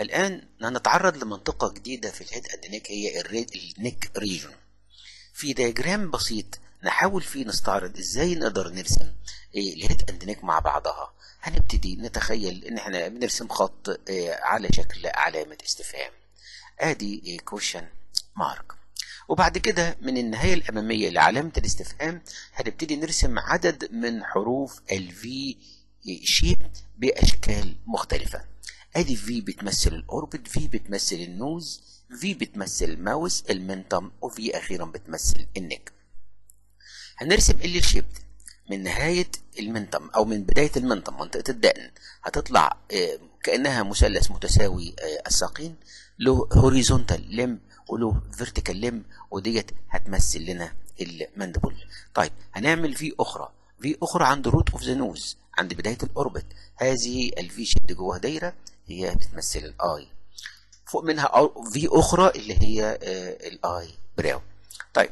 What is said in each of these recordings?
الآن هنتعرض لمنطقة جديدة في ال head and neck هي ال neck region في diagram بسيط نحاول فيه نستعرض إزاي نقدر نرسم ال head and neck مع بعضها. هنبتدي نتخيل إن إحنا بنرسم خط على شكل علامة استفهام. آدي question mark وبعد كده من النهاية الأمامية لعلامة الاستفهام هنبتدي نرسم عدد من حروف ال V shape بأشكال مختلفة. أدي في بتمثل الاوربت في بتمثل النوز في بتمثل الماوس المنتم وفي أخيرا بتمثل النك هنرسم ال shape من نهاية ال mentum أو من بداية ال mentum منطقة الدقن هتطلع كأنها مثلث متساوي الساقين له horizontal limb وله vertical limb وديت هتمثل لنا ال mandible طيب هنعمل V أخرى. V أخرى عند root of the nose عند بداية ال orbit هذه ال V shape جواها دايرة. هي بتمثل ال eye فوق منها V أخرى اللي هي ال eyebrow طيب.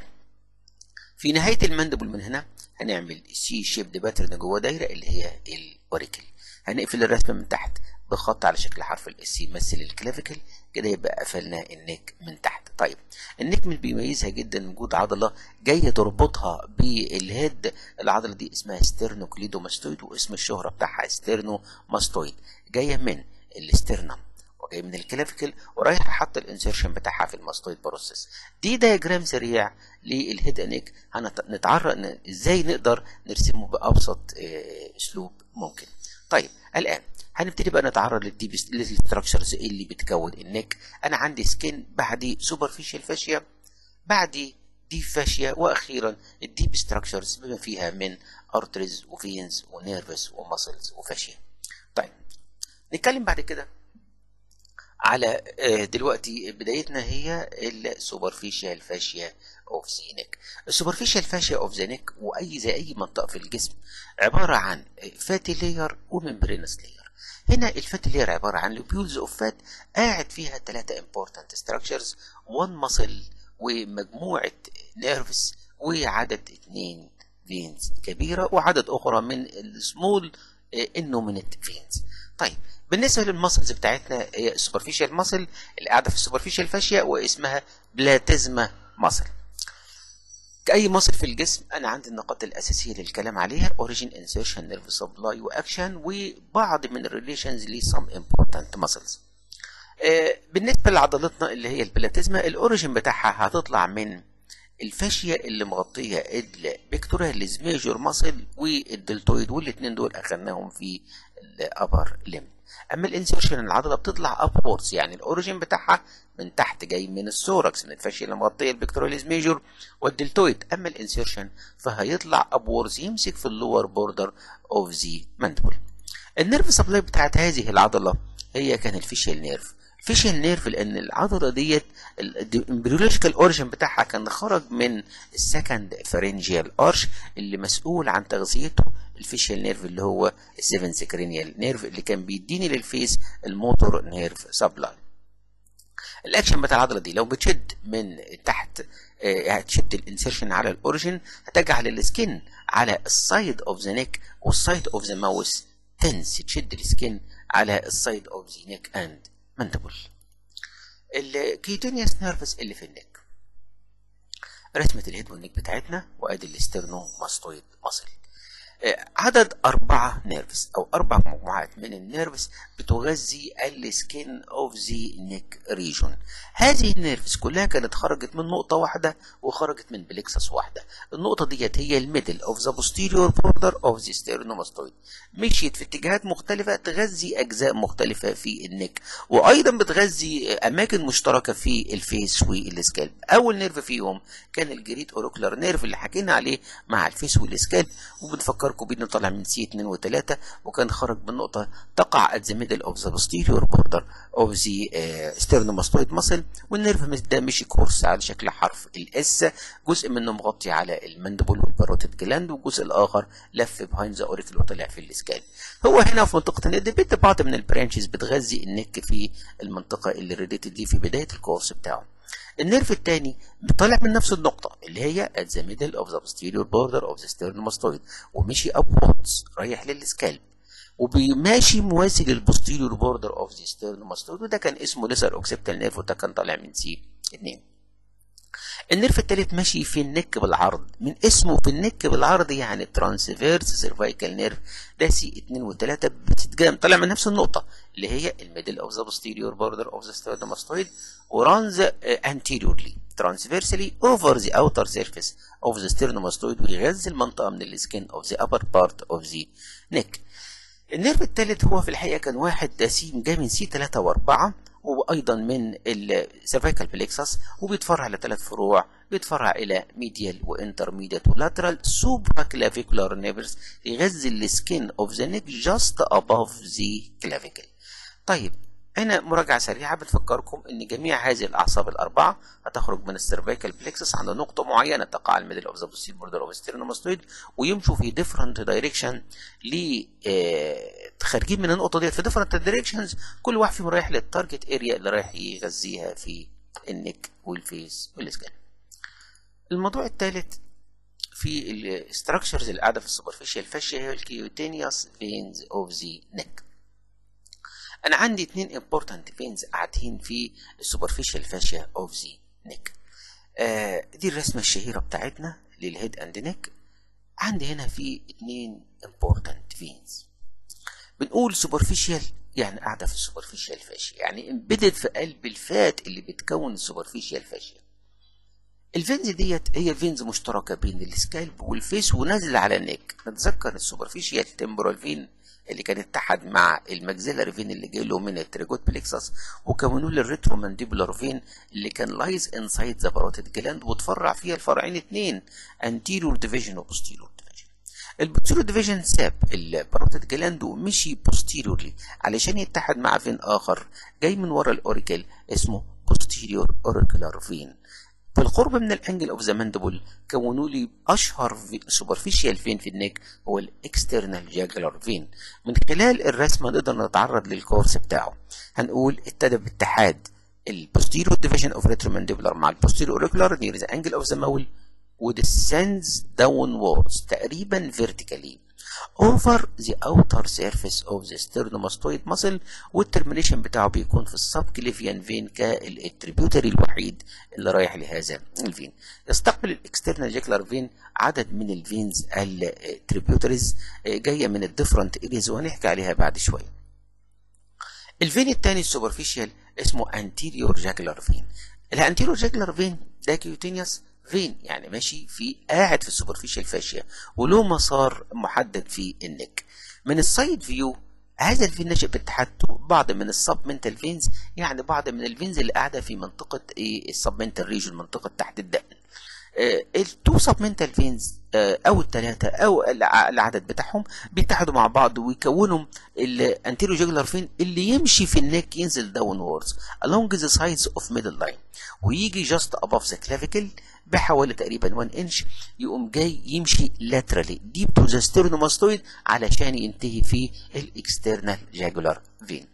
في نهاية ال mandible من هنا هنعمل C shape pattern جوه دايرة اللي هي ال auricle هنقفل الرسمة من تحت بخط على شكل حرف ال S يمثل ال clavicle كده يبقى قفلنا ال neck من تحت. طيب. ال neck من بيميزها جدا وجود عضلة جاية تربطها بال head. العضلة دي اسمها sternocleidomastoid واسم الشهرة بتاعها sternomastoid جاية من ال sternum. وجاي من ال clavicle ورايحه حاطه ال insertion بتاعها في ال mastoid process. دي diagram سريع لل head and neck. هنتعرف إزاي نقدر نرسمه بأبسط أسلوب ممكن. طيب الآن هنبتدي بقى نتعرض لل deep لل structures اللي بتكون ال neck أنا عندي skin بعدي superficial fascia بعدي deep fascia وأخيرا ال deep structures بما فيها من ارتريز وفينز ونيرفس ومسلز وفاشيا. نتكلم بعد كده على دلوقتي بدايتنا هي ال superficial fascia of the neck ال superficial fascia of the neck وأي زي أي منطقة في الجسم عبارة عن fatty layer و membranous layer هنا ال fat layer عبارة عن lobules of fat قاعد فيها ثلاثة important structures one muscle ومجموعة nerves وعدد اثنين veins كبيرة وعدد أخرى من ال small innominate veins طيب بالنسبة لل muscles بتاعتنا هي ال superficial muscle اللي قاعدة في ال superficial fascia واسمها platysma muscle كأي muscle في الجسم أنا عندي النقاط الأساسية للكلام عليها Origin Insertion Nerve Supply وأكشن وبعض من ال relations ل some important muscles. آه بالنسبة لعضلتنا اللي هي ال platysma ال origin بتاعها هتطلع من ال fascia اللي مغطية ال pectoralis major muscle وال deltoid والاثنين دول أخدناهم في ال upper limb. أما ال insertion العضلة بتطلع upwards يعني ال origin بتاعها من تحت جاي من ال thorax من ال fascia اللي مغطية ال pectoralis major وال deltoid. أما ال insertion فهيطلع upwards يمسك في ال lower border of the mandible ال nerve supply بتاعت هذه العضلة هي كان ال facial nerve. facial nerve لأن العضلة ديت ال embryological origin بتاعها كان خرج من ال second pharyngeal arch اللي مسؤول عن تغذيته ال facial nerve اللي هو ال seventh cranial nerve اللي كان بيديني لل face ال motor nerve supply ال action بتاع العضلة دي لو بتشد من تحت هتشد ال insertion على ال origin هتجعل ال skin على ال side of the neck وال side of the mouth tense تشد ال skin على ال side of the neck and mandible ال cutaneous nerves اللي في ال neck رسمة ال head وال neck بتاعتنا وأدي ال sternomastoid muscle. عدد أربعة nerves أو أربع مجموعات من ال nerves بتغذي ال skin of the neck region هذه ال nerves كلها كانت خرجت من نقطة واحدة وخرجت من plexus واحدة. النقطة ديت هي ال middle of the posterior border of the sternomastoid مشيت في اتجاهات مختلفة تغذي أجزاء مختلفة في ال neck وأيضا بتغذي أماكن مشتركة في ال face وال scalp أول nerve فيهم كان ال great auricular nerve اللي حكينا عليه مع ال face وال scalp وبنفكر فكركم بيه طالع من C 2 و3 وكان خرج من نقطة تقع at the middle of the posterior border of the uh, sternomastoid muscle وال nerve ده مشي course على شكل حرف ال S جزء منه مغطي على ال mandible وال parotid gland والجزء الآخر لف behind the auricle وطلع في ال scalp هو هنا في منطقة ال neck بيدي بعض من ال branches بتغذي ال neck في المنطقة اللي related دي في بداية ال course بتاعه. ال nerve الثاني طالع من نفس النقطة اللي هي at the middle of the posterior border of the sternomastoid ومشي upwards رايح لل scalp وبيمشي موازي لل posterior border of the sternomastoid وده كان اسمه lesser occipital nerve وده كان طالع من C 2 ال nerve التالت ماشي في ال neck بالعرض من اسمه في ال neck بالعرض يعني transverse cervical nerve ده C 2 و3 بتتجمع طالع من نفس النقطة اللي هي ال middle of the posterior border of the sternum و runs anteriorly. Transversely over the outer surface of the sternomastoid ويغذي المنطقة من ال skin of the upper part of the neck. ال nerve الثالث هو في الحقيقة كان واحد دسيم جاي من C 3 و4 وأيضا من ال cervical plexus وبيتفرع لثلاث فروع بيتفرع إلى medial و intermediate و lateral supraclavicular nerves يغذي ال skin of the neck just above the clavicle طيب هنا مراجعة سريعة بتفكركم إن جميع هذه الأعصاب الأربعة هتخرج من ال cervical plexus عند نقطة معينة تقع على ال middle of the posterior border of sternomastoid ويمشوا في different direction ل خارجين من النقطة ديت في different directions كل واحد فيهم رايح لل target area اللي رايح يغذيها في ال neck وال face وال scalp. الموضوع الثالث في ال structures اللي قاعدة في ال superficial fascia هي ال cutaneous veins of the neck. أنا عندي اتنين important veins قاعدين في ال superficial fascia of the neck دي الرسمة الشهيرة بتاعتنا لل head and neck عندي هنا في اتنين important veins بنقول superficial يعني قاعدة في ال superficial fascia يعني embedded في قلب ال fat اللي بتكون ال superficial fascia ال veins ديت هي veins مشتركة بين ال scalp وال face ونازلة على ال neck. نتذكر ال superficial temporal vein؟ اللي كان اتحد مع ال maxillary vein اللي جاي له من ال pterygoid plexus وكونوا له ال retromandibular vein اللي كان lies inside the parotid gland وتفرع فيها الفرعين اتنين anterior division و posterior division ال posterior division ساب ال parotid gland ومشي posteriorly علشان يتحد مع vein آخر جاي من ورا ال auricle اسمه posterior auricular vein. في القرب من ال angle of the mandible كونوا لي أشهر superficial vein في ال neck هو ال external jugular vein من خلال الرسمة نقدر نتعرض لل course بتاعه. هنقول ابتدى باتحاد ال posterior division of retromandibular مع ال posterior auricular near the angle of the mandible و descends downwards تقريبا vertically over the outer surface of the sternomastoid muscle وال termination بتاعه بيكون في ال subclavian vein كال tributary الوحيد اللي رايح لهذا ال vein يستقبل ال external jugular vein عدد من ال veins ال tributaries جاية من ال different areas وهنحكي عليها بعد شوية ال vein الثاني ال superficial اسمه anterior jugular vein. ال anterior jugular vein ده cutaneous vein يعني ماشي في قاعد في ال superficial fascia وله مسار محدد في ال neck من ال side view هذا ال vein نشأ باتحاد بعض من ال submental veins يعني بعض من ال veins اللي قاعدة في منطقة إيه ال submental region منطقة تحت الدقن. ال two submental veins أو الثلاثه أو العدد بتاعهم بيتحدوا مع بعض ويكونوا ال anterior jugular vein اللي يمشي في ال neck ينزل downwards along the sides of middle line ويجي just above the clavicle بحوالي تقريبا 1 انش يقوم جاي يمشي laterally deep to the sternomastoid علشان ينتهي في ال external jugular vein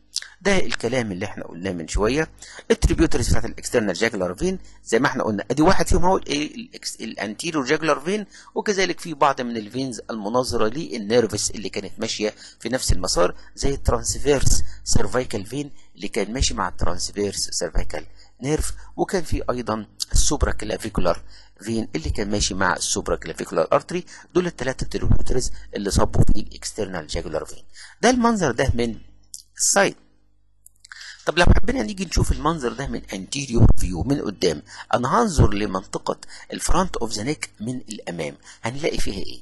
ده الكلام اللي إحنا قلناه من شوية. ال tributaries بتاعت ال external jugular vein زي ما إحنا قلنا ادي واحد فيهم هو ال anterior jugular vein وكذلك في بعض من ال veins المناظرة لل nerves اللي كانت ماشية في نفس المسار زي ال transverse cervical vein اللي كان ماشي مع ال transverse cervical nerve وكان في أيضا ال supraclavicular vein اللي كان ماشي مع ال supraclavicular artery دول الثلاثه tributaries اللي صبوا في ال external jugular vein ده المنظر ده من ال side طب لو حبينا نيجي نشوف المنظر ده من anterior view من قدام أنا هنظر لمنطقة ال front of the neck من الأمام. هنلاقي فيها إيه؟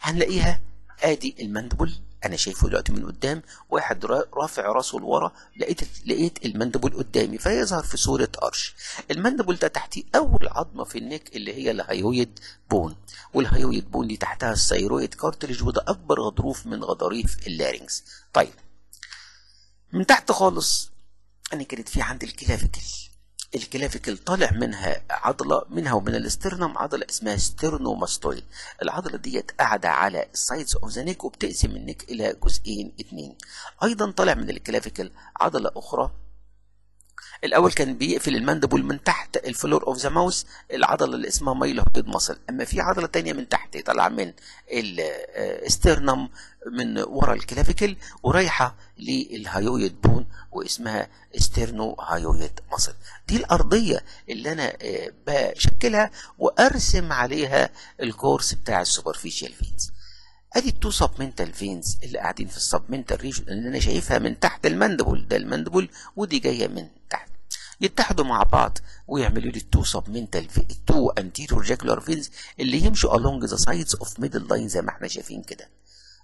هنلاقيها آدي ال mandible أنا شايفه دلوقتي من قدام واحد رافع راسه لورا لقيت لقيت ال mandible قدامي فيظهر في صورة قرش. ال mandible ده تحتيه أول عظمة في ال neck اللي هي ال hyoid bone. وال hyoid bone دي تحتها ال thyroid cartilage وده أكبر غضروف من غضاريف ال larynx طيب من تحت خالص أنا كانت في عند ال clavicle. ال clavicle طالع منها عضلة منها ومن ال sternum عضلة اسمها sternomastoid. العضلة ديت قاعدة على ال sides of the neck وبتقسم ال neck إلى جزئين اتنين. أيضا طالع من ال clavicle عضلة أخرى الأول كان بيقفل ال mandible من تحت ال floor of the mouth العضلة اللي اسمها mylohyoid muscle أما في عضلة تانية من تحت طالعة من ال sternum من ورا ال clavicle ورايحة لل hyoid bone واسمها sternohyoid muscle دي الأرضية اللي أنا بشكلها وأرسم عليها ال course بتاع ال superficial veins أدي ال two submental veins اللي قاعدين في ال submental region اللي أنا شايفها من تحت ال mandible ده ال mandible ودي جاية من تحت. يتحدوا مع بعض ويعملوا لي ال two submental ال two anterior jugular veins اللي يمشوا along the sides of middle line زي ما إحنا شايفين كده.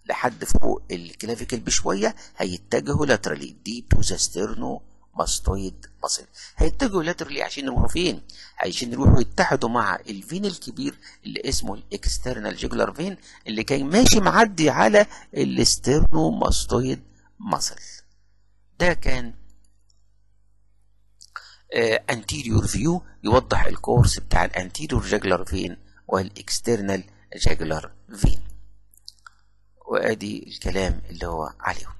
لحد فوق ال clavicle بشوية هيتجهوا laterally deep to the sternomastoid muscle هيتجهوا laterally عشان يروحوا فين؟ عشان يروحوا يتحدوا مع ال vein الكبير اللي اسمه ال external jugular vein اللي جاي ماشي معدي على ال sternomastoid muscle ده كان anterior view يوضح ال course بتاع ال anterior jugular vein وال external jugular vein وأدي الكلام اللي هو عليهم